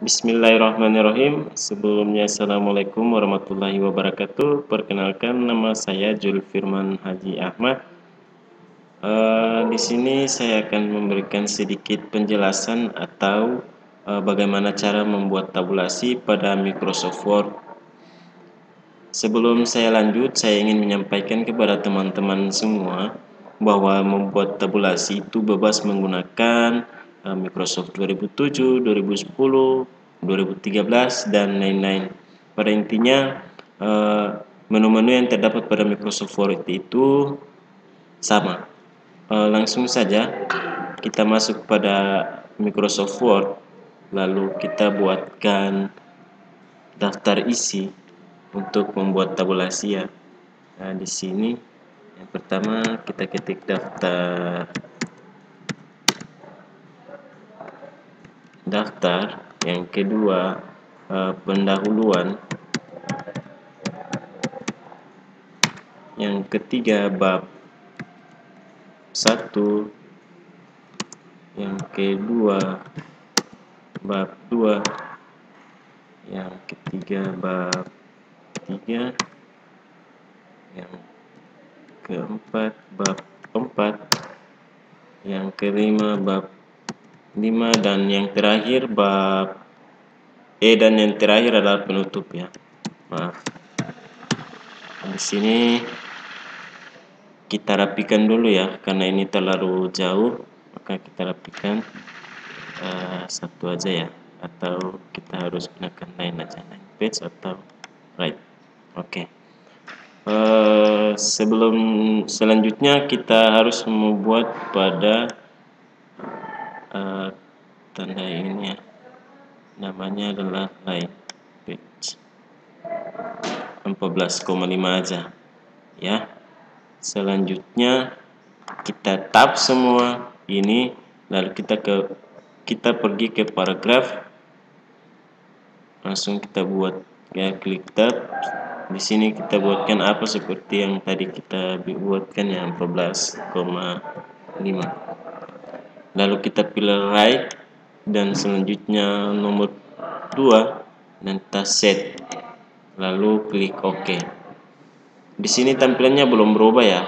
Bismillahirrahmanirrahim. Sebelumnya Assalamualaikum warahmatullahi wabarakatuh. Perkenalkan nama saya Jul Firman Haji Ahmad. Uh, di sini saya akan memberikan sedikit penjelasan atau uh, bagaimana cara membuat tabulasi pada Microsoft Word. Sebelum saya lanjut, saya ingin menyampaikan kepada teman-teman semua bahwa membuat tabulasi itu bebas menggunakan Microsoft 2007, 2010, 2013 dan lain-lain. Pada intinya eh, menu-menu yang terdapat pada Microsoft Word itu sama. Eh, langsung saja kita masuk pada Microsoft Word, lalu kita buatkan daftar isi untuk membuat tabulasi ya. Nah, di sini yang pertama kita ketik daftar daftar yang kedua uh, pendahuluan. Yang ketiga bab satu. Yang kedua bab dua. Yang ketiga bab tiga. Yang keempat bab empat yang kelima bab 5 dan yang terakhir bab E dan yang terakhir adalah penutup ya. Maaf. Di sini kita rapikan dulu ya karena ini terlalu jauh maka kita rapikan uh, satu aja ya atau kita harus gunakan lain aja line page atau right oke okay. uh, eh, sebelum selanjutnya kita harus membuat pada uh, tanda ini ya. Namanya adalah line page 14,5 aja. Ya. Selanjutnya kita tab semua ini lalu kita ke kita pergi ke paragraf. Langsung kita buat ya klik tab di sini kita buatkan apa seperti yang tadi kita buatkan yang 14,5 lalu kita pilih right dan selanjutnya nomor 2 dan kita set. Lalu klik OK. Di sini tampilannya belum berubah ya.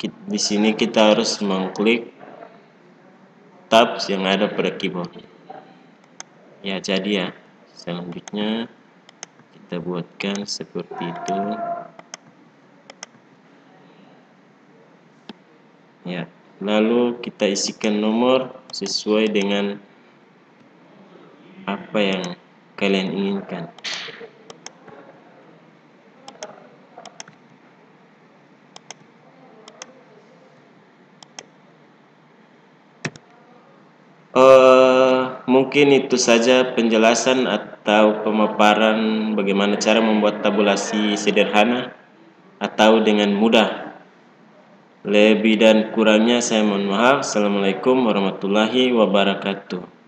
Di sini kita harus mengklik tabs yang ada pada keyboard. Ya jadi ya. Selanjutnya kita buatkan seperti itu. Ya lalu kita isikan nomor sesuai dengan apa yang kalian inginkan. Uh, mungkin itu saja penjelasan atau pemaparan bagaimana cara membuat tabulasi sederhana atau dengan mudah lebih dan kurangnya saya mohon maaf. Assalamualaikum warahmatullahi wabarakatuh.